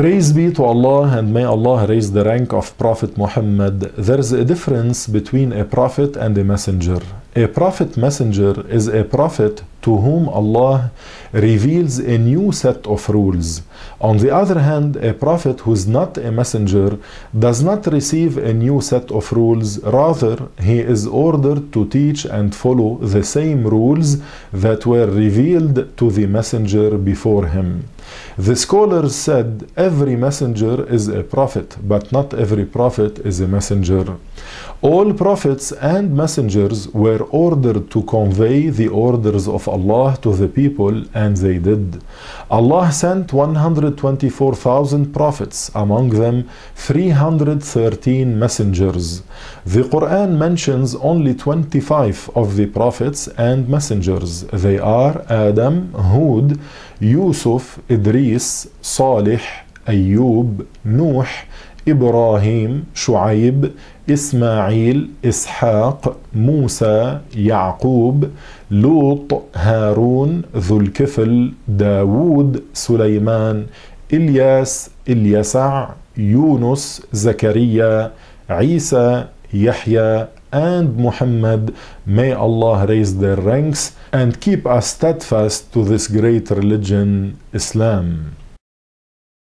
Praise be to Allah and may Allah raise the rank of Prophet Muhammad. There's a difference between a prophet and a messenger. A prophet messenger is a prophet to whom Allah reveals a new set of rules. On the other hand, a prophet who is not a messenger does not receive a new set of rules, rather, he is ordered to teach and follow the same rules that were revealed to the messenger before him. The scholars said every messenger is a prophet, but not every prophet is a messenger. All prophets and messengers were ordered to convey the orders of Allah to the people, and they did. Allah sent 124,000 prophets, among them 313 messengers. The Quran mentions only 25 of the prophets and messengers. They are Adam, Hud, Yusuf, Idris, Salih, Ayyub, Nuh, إبراهيم شعيب إسماعيل إسحاق موسى يعقوب لوط هارون ذو الكفل داوود سليمان إلياس إليسع يونس زكريا عيسى يحيى and Muhammad. May Allah raise their ranks and keep us steadfast to this great religion Islam.